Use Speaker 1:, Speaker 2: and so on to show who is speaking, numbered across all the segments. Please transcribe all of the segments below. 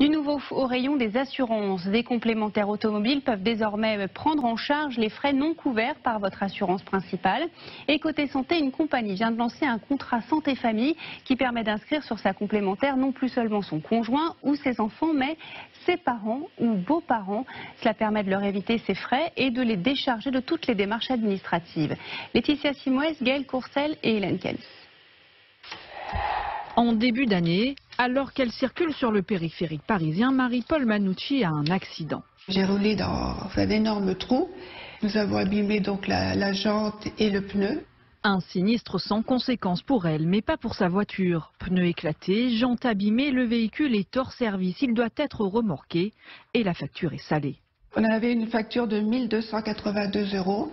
Speaker 1: Du nouveau au rayon des assurances, des complémentaires automobiles peuvent désormais prendre en charge les frais non couverts par votre assurance principale. Et côté santé, une compagnie vient de lancer un contrat santé-famille qui permet d'inscrire sur sa complémentaire non plus seulement son conjoint ou ses enfants, mais ses parents ou beaux-parents. Cela permet de leur éviter ces frais et de les décharger de toutes les démarches administratives. Laetitia Simoes, Gaël Courcel et Hélène Kelly.
Speaker 2: En début d'année, alors qu'elle circule sur le périphérique parisien, Marie-Paul Manucci a un accident.
Speaker 3: J'ai roulé dans d'énormes trous. Nous avons abîmé donc la, la jante et le pneu.
Speaker 2: Un sinistre sans conséquence pour elle, mais pas pour sa voiture. Pneus éclatés, jante abîmée, le véhicule est hors service. Il doit être remorqué et la facture est salée.
Speaker 3: On avait une facture de 1282 euros.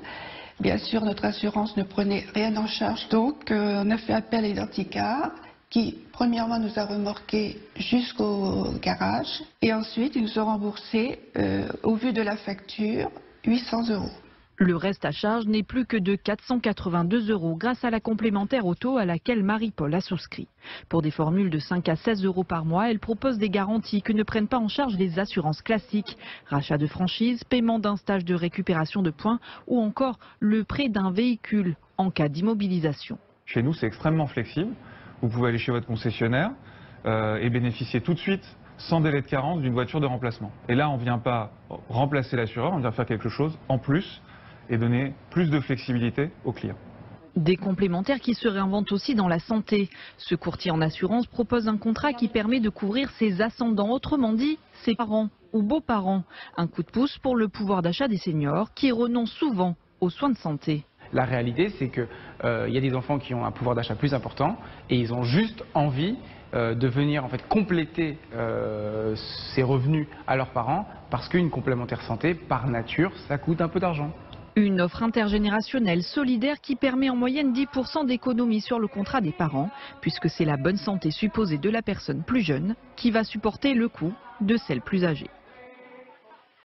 Speaker 3: Bien sûr, notre assurance ne prenait rien en charge, donc euh, on a fait appel à Identicar qui, premièrement, nous a remorqué jusqu'au garage et ensuite, ils nous ont remboursé, euh, au vu de la facture, 800 euros.
Speaker 2: Le reste à charge n'est plus que de 482 euros grâce à la complémentaire auto à laquelle Marie-Paul a souscrit. Pour des formules de 5 à 16 euros par mois, elle propose des garanties que ne prennent pas en charge les assurances classiques, rachat de franchise, paiement d'un stage de récupération de points ou encore le prêt d'un véhicule en cas d'immobilisation.
Speaker 4: Chez nous, c'est extrêmement flexible. Vous pouvez aller chez votre concessionnaire euh, et bénéficier tout de suite, sans délai de carence, d'une voiture de remplacement. Et là, on ne vient pas remplacer l'assureur, on vient faire quelque chose en plus et donner plus de flexibilité aux clients.
Speaker 2: Des complémentaires qui se réinventent aussi dans la santé. Ce courtier en assurance propose un contrat qui permet de couvrir ses ascendants, autrement dit ses parents ou beaux-parents. Un coup de pouce pour le pouvoir d'achat des seniors qui renoncent souvent aux soins de santé.
Speaker 5: La réalité, c'est qu'il euh, y a des enfants qui ont un pouvoir d'achat plus important et ils ont juste envie euh, de venir en fait compléter euh, ces revenus à leurs parents parce qu'une complémentaire santé, par nature, ça coûte un peu d'argent.
Speaker 2: Une offre intergénérationnelle solidaire qui permet en moyenne 10% d'économie sur le contrat des parents, puisque c'est la bonne santé supposée de la personne plus jeune qui va supporter le coût de celle plus âgée.